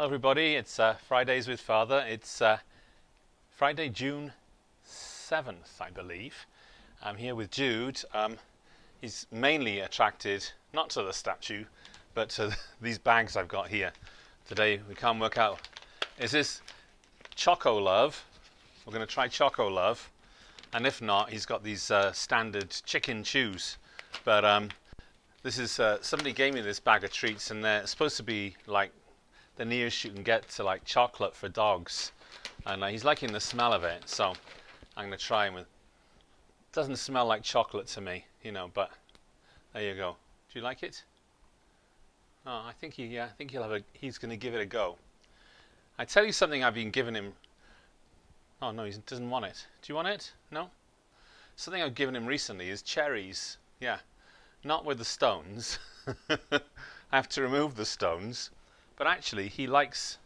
Hello, everybody. It's uh, Fridays with Father. It's uh, Friday, June 7th, I believe. I'm here with Jude. Um, he's mainly attracted not to the statue, but to these bags I've got here. Today, we can't work out. Is this Choco Love? We're going to try Choco Love. And if not, he's got these uh, standard chicken chews. But um, this is uh, somebody gave me this bag of treats, and they're supposed to be like the nearest you can get to like chocolate for dogs. And uh, he's liking the smell of it, so I'm going to try him with. Doesn't smell like chocolate to me, you know, but there you go. Do you like it? Oh, I think he, yeah, I think he'll have a. He's going to give it a go. I tell you something I've been giving him. Oh no, he doesn't want it. Do you want it? No. Something I've given him recently is cherries. Yeah, not with the stones. I have to remove the stones but actually he likes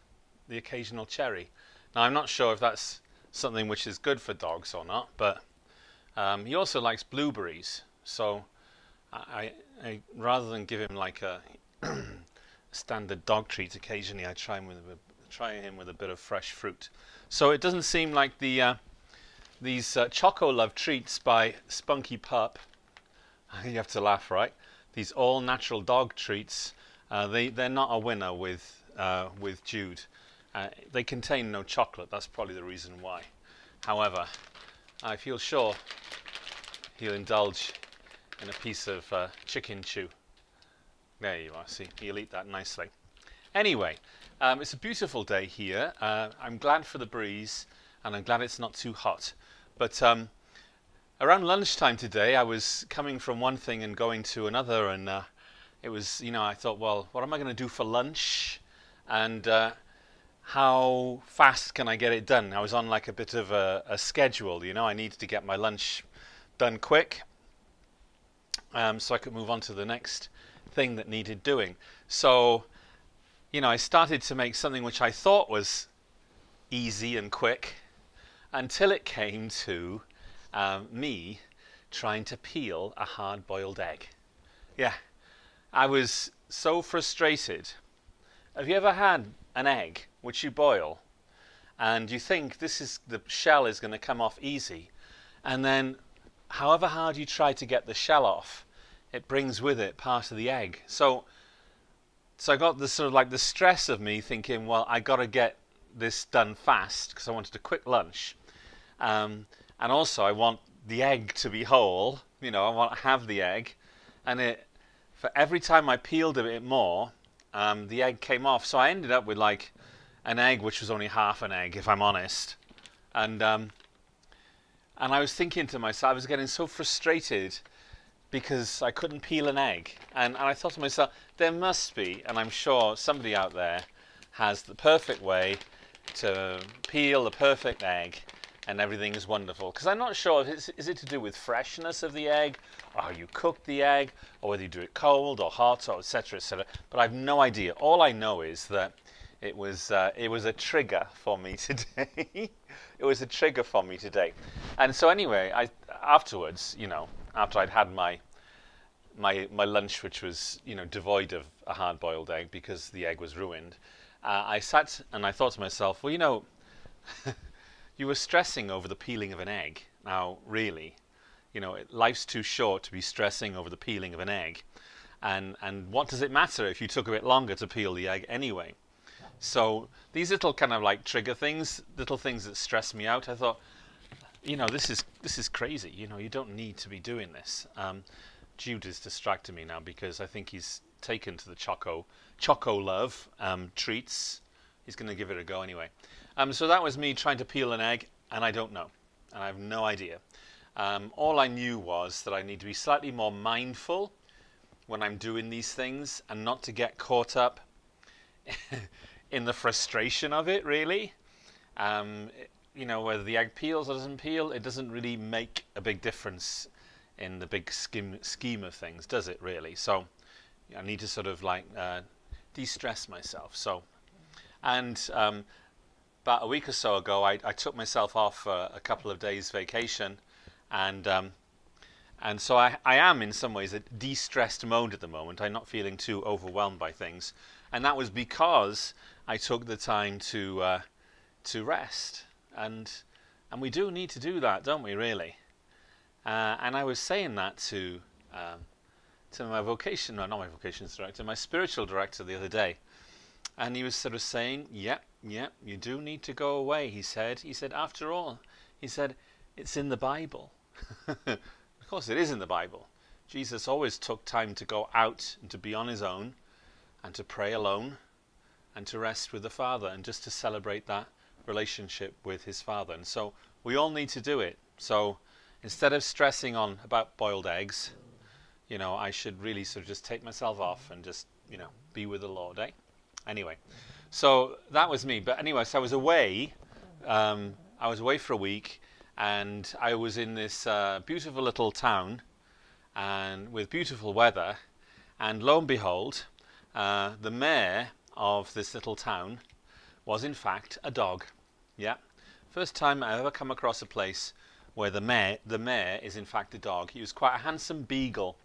the occasional cherry. Now I'm not sure if that's something which is good for dogs or not, but um, he also likes blueberries. So I, I, rather than give him like a standard dog treat, occasionally I try him with a, try him with a bit of fresh fruit. So it doesn't seem like the uh, these uh, Choco Love treats by Spunky Pup. you have to laugh, right? These all natural dog treats uh, they they're not a winner with uh, with Jude. Uh, they contain no chocolate. That's probably the reason why. However, I feel sure he'll indulge in a piece of uh, chicken chew. There you are. See, he'll eat that nicely. Anyway, um, it's a beautiful day here. Uh, I'm glad for the breeze, and I'm glad it's not too hot. But um, around lunchtime today, I was coming from one thing and going to another, and uh, it was, you know, I thought, well, what am I going to do for lunch? And uh, how fast can I get it done? I was on like a bit of a, a schedule, you know, I needed to get my lunch done quick um, so I could move on to the next thing that needed doing. So, you know, I started to make something which I thought was easy and quick until it came to um, me trying to peel a hard boiled egg. Yeah, I was so frustrated. Have you ever had an egg which you boil and you think this is the shell is going to come off easy and then however hard you try to get the shell off it brings with it part of the egg. So so I got the sort of like the stress of me thinking, well, I got to get this done fast because I wanted a quick lunch, um, and also I want the egg to be whole. You know, I want to have the egg, and it for every time I peeled a bit more, um, the egg came off. So I ended up with like an egg which was only half an egg, if I'm honest. And um, and I was thinking to myself, I was getting so frustrated because I couldn't peel an egg. And, and I thought to myself, there must be, and I'm sure somebody out there has the perfect way to peel the perfect egg and everything is wonderful. Because I'm not sure, is, is it to do with freshness of the egg, or how you cook the egg, or whether you do it cold or hot, or etc. etc. But I've no idea. All I know is that it was uh, it was a trigger for me today. it was a trigger for me today. And so anyway, I afterwards, you know, after I'd had my my my lunch, which was you know devoid of a hard-boiled egg because the egg was ruined, uh, I sat and I thought to myself, well, you know. You were stressing over the peeling of an egg. Now, really, you know, life's too short to be stressing over the peeling of an egg. And, and what does it matter if you took a bit longer to peel the egg anyway? So these little kind of like trigger things, little things that stress me out, I thought, you know, this is this is crazy. You know, you don't need to be doing this. Um, Jude is distracting me now because I think he's taken to the Choco Choco Love um, treats. He's going to give it a go anyway. Um, so that was me trying to peel an egg, and I don't know. And I have no idea. Um, all I knew was that I need to be slightly more mindful when I'm doing these things and not to get caught up in the frustration of it, really. Um, you know, whether the egg peels or doesn't peel, it doesn't really make a big difference in the big scheme, scheme of things, does it really? So I need to sort of like uh, de-stress myself. So, and um, about a week or so ago, I, I took myself off for a couple of days vacation, and um, And so I, I am, in some ways, a de stressed mode at the moment. I'm not feeling too overwhelmed by things. And that was because I took the time to, uh, to rest. And, and we do need to do that, don't we, really? Uh, and I was saying that to, um, to my vocation, no, not my vocations director, my spiritual director the other day. And he was sort of saying, yep, yep, you do need to go away, he said. He said, after all, he said, it's in the Bible. Of course, it is in the Bible. Jesus always took time to go out and to be on his own and to pray alone and to rest with the Father and just to celebrate that relationship with his Father. And so we all need to do it. So instead of stressing on about boiled eggs, you know, I should really sort of just take myself off and just, you know, be with the Lord, eh? Anyway, so that was me. But anyway, so I was away. Um, I was away for a week and I was in this uh, beautiful little town and with beautiful weather and lo and behold uh, the mayor of this little town was in fact a dog yeah first time I ever come across a place where the mayor the mayor is in fact a dog he was quite a handsome beagle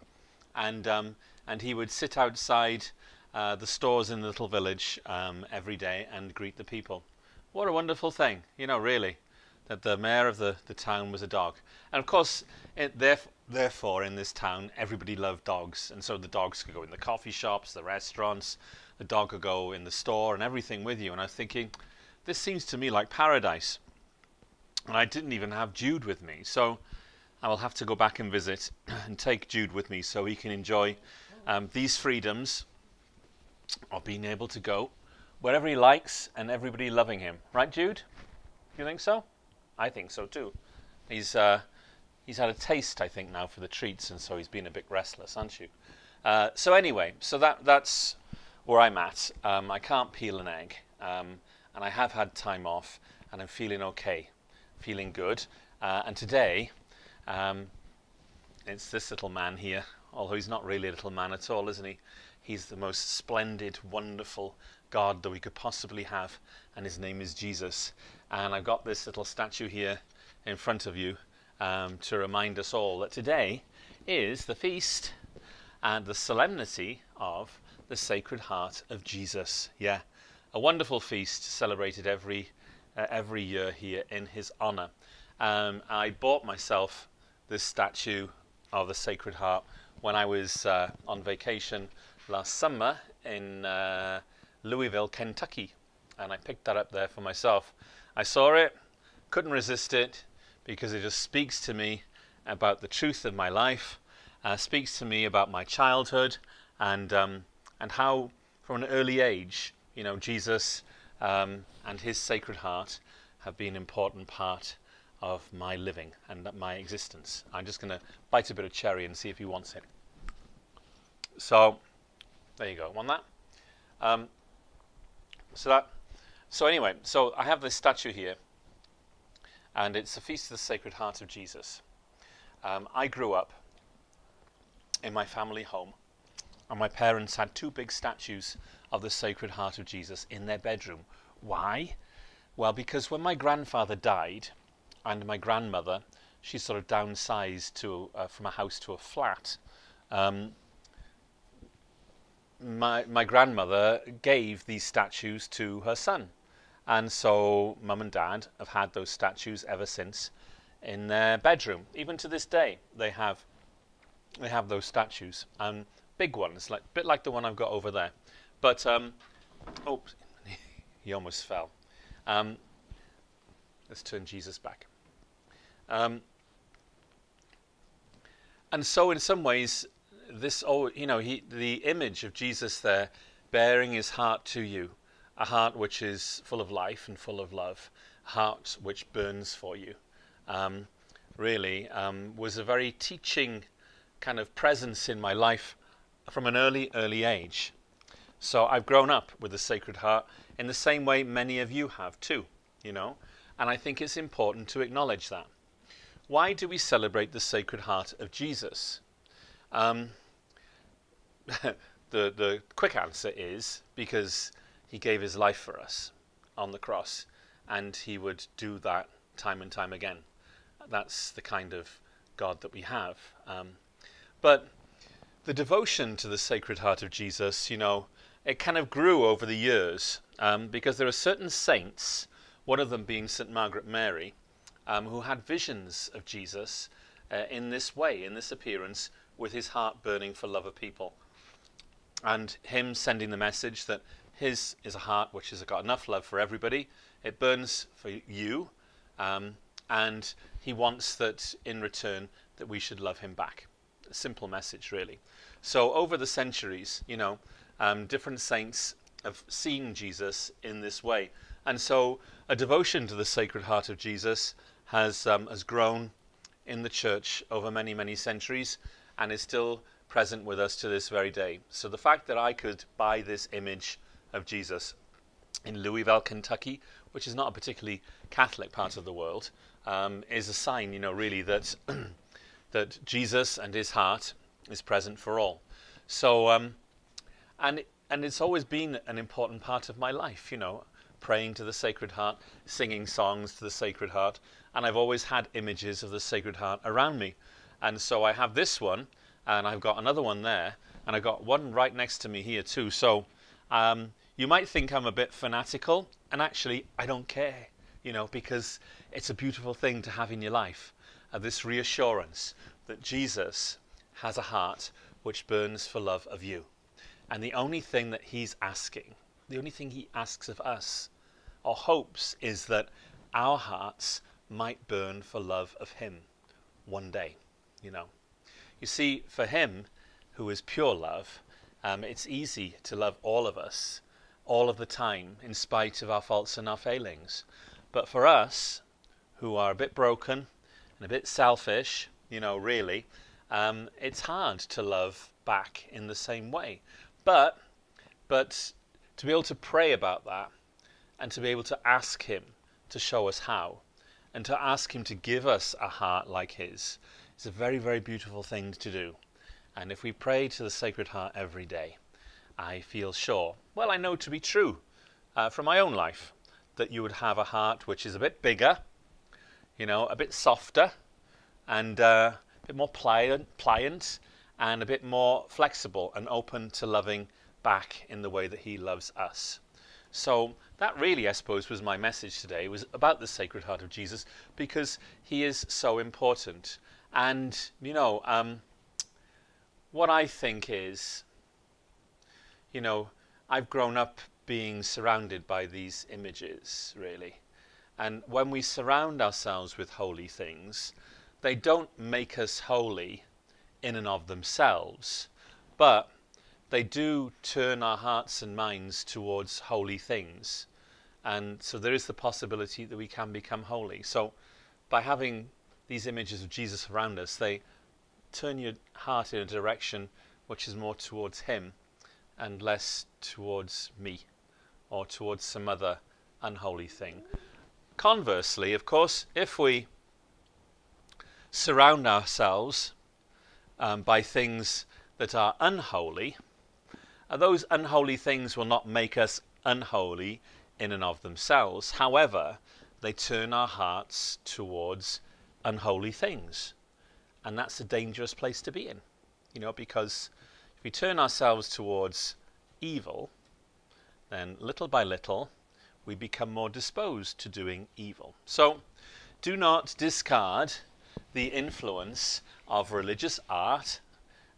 and um, and he would sit outside uh, the stores in the little village um, every day and greet the people what a wonderful thing you know really that the mayor of the, the town was a dog. And of course, it, therefore, in this town, everybody loved dogs. And so the dogs could go in the coffee shops, the restaurants, the dog could go in the store and everything with you. And I was thinking, this seems to me like paradise. And I didn't even have Jude with me. So I will have to go back and visit and take Jude with me so he can enjoy um, these freedoms of being able to go wherever he likes and everybody loving him. Right, Jude? You think so? I think so too. He's uh, he's had a taste, I think, now for the treats, and so he's been a bit restless, aren't you? Uh, so anyway, so that that's where I'm at. Um, I can't peel an egg, um, and I have had time off, and I'm feeling okay, feeling good. Uh, and today, um, it's this little man here. Although he's not really a little man at all, isn't he? He's the most splendid, wonderful God that we could possibly have, and his name is Jesus. And I've got this little statue here in front of you um, to remind us all that today is the feast and the solemnity of the Sacred Heart of Jesus. Yeah, a wonderful feast celebrated every uh, every year here in his honor. Um, I bought myself this statue of the Sacred Heart when I was uh, on vacation last summer in uh, Louisville, Kentucky, and I picked that up there for myself. I saw it, couldn't resist it, because it just speaks to me about the truth of my life, uh, speaks to me about my childhood, and um, and how from an early age, you know, Jesus um, and His Sacred Heart have been an important part of my living and my existence. I'm just going to bite a bit of cherry and see if he wants it. So, there you go. Want that? Um, so that so anyway, so I have this statue here, and it's a feast of the Sacred Heart of Jesus. Um, I grew up in my family home, and my parents had two big statues of the Sacred Heart of Jesus in their bedroom. Why? Well, because when my grandfather died, and my grandmother, she sort of downsized to uh, from a house to a flat. Um, my my grandmother gave these statues to her son, and so mum and dad have had those statues ever since in their bedroom. Even to this day, they have they have those statues and big ones, like bit like the one I've got over there. But um, oh, he almost fell. Um, let's turn Jesus back. Um, and so, in some ways, this oh, you know, he the image of Jesus there, bearing his heart to you, a heart which is full of life and full of love, a heart which burns for you, um, really um, was a very teaching kind of presence in my life from an early, early age. So I've grown up with the Sacred Heart in the same way many of you have too, you know, and I think it's important to acknowledge that. Why do we celebrate the Sacred Heart of Jesus? Um, the the quick answer is because he gave his life for us on the cross, and he would do that time and time again. That's the kind of God that we have. Um, but the devotion to the Sacred Heart of Jesus, you know, it kind of grew over the years um, because there are certain saints, one of them being St. Margaret Mary, um, who had visions of Jesus uh, in this way, in this appearance, with his heart burning for love of people. And him sending the message that his is a heart which has got enough love for everybody, it burns for you, um, and he wants that in return that we should love him back. A simple message, really. So over the centuries, you know, um, different saints have seen Jesus in this way, and so a devotion to the Sacred Heart of Jesus has um, has grown in the church over many many centuries, and is still present with us to this very day. So the fact that I could buy this image of Jesus in Louisville, Kentucky, which is not a particularly Catholic part of the world, um, is a sign, you know, really that that Jesus and His heart is present for all. So, um, and and it's always been an important part of my life, you know, praying to the Sacred Heart, singing songs to the Sacred Heart, and I've always had images of the Sacred Heart around me, and so I have this one, and I've got another one there, and I've got one right next to me here too. So. Um, you might think I'm a bit fanatical, and actually, I don't care, you know, because it's a beautiful thing to have in your life uh, this reassurance that Jesus has a heart which burns for love of you. And the only thing that He's asking, the only thing He asks of us, or hopes, is that our hearts might burn for love of Him one day, you know. You see, for Him, who is pure love, um, it's easy to love all of us all of the time, in spite of our faults and our failings. But for us, who are a bit broken and a bit selfish, you know, really, um, it's hard to love back in the same way. But, but to be able to pray about that and to be able to ask Him to show us how and to ask Him to give us a heart like His is a very, very beautiful thing to do. And if we pray to the Sacred Heart every day, I feel sure, well, I know to be true uh, from my own life, that you would have a heart which is a bit bigger, you know, a bit softer, and uh, a bit more pliant, pliant, and a bit more flexible and open to loving back in the way that He loves us. So that really, I suppose, was my message today, was about the Sacred Heart of Jesus, because He is so important. And, you know, um, what I think is you know, I've grown up being surrounded by these images, really. And when we surround ourselves with holy things, they don't make us holy in and of themselves, but they do turn our hearts and minds towards holy things. And so there is the possibility that we can become holy. So by having these images of Jesus around us, they turn your heart in a direction which is more towards Him and less towards me or towards some other unholy thing. Conversely, of course, if we surround ourselves um, by things that are unholy, those unholy things will not make us unholy in and of themselves. However, they turn our hearts towards unholy things. And that's a dangerous place to be in, you know, because if we turn ourselves towards evil, then little by little we become more disposed to doing evil. So do not discard the influence of religious art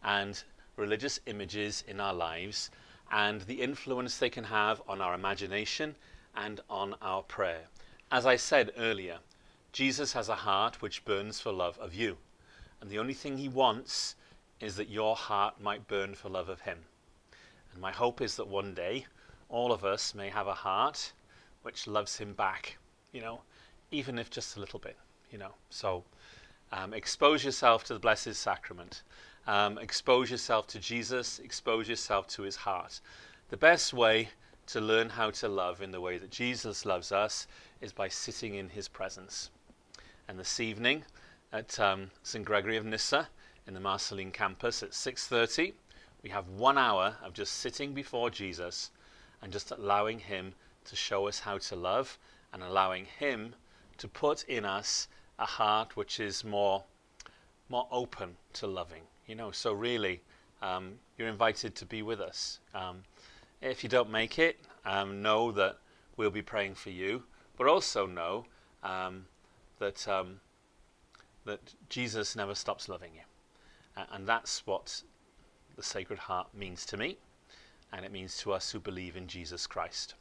and religious images in our lives and the influence they can have on our imagination and on our prayer. As I said earlier, Jesus has a heart which burns for love of you. And the only thing he wants is that your heart might burn for love of him. And my hope is that one day all of us may have a heart which loves him back, you know, even if just a little bit, you know. So um, expose yourself to the Blessed Sacrament. Um, expose yourself to Jesus. Expose yourself to his heart. The best way to learn how to love in the way that Jesus loves us is by sitting in his presence. And this evening at um, St. Gregory of Nyssa, in the Marcelline campus at 6.30. We have one hour of just sitting before Jesus and just allowing him to show us how to love and allowing him to put in us a heart which is more more open to loving. You know, so really, um, you're invited to be with us. Um, if you don't make it, um, know that we'll be praying for you, but also know um, that um, that Jesus never stops loving you, and that's what the Sacred Heart means to me, and it means to us who believe in Jesus Christ.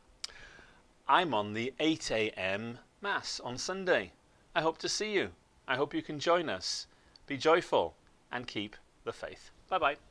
I'm on the 8 a.m. Mass on Sunday. I hope to see you. I hope you can join us. Be joyful and keep the faith. Bye bye.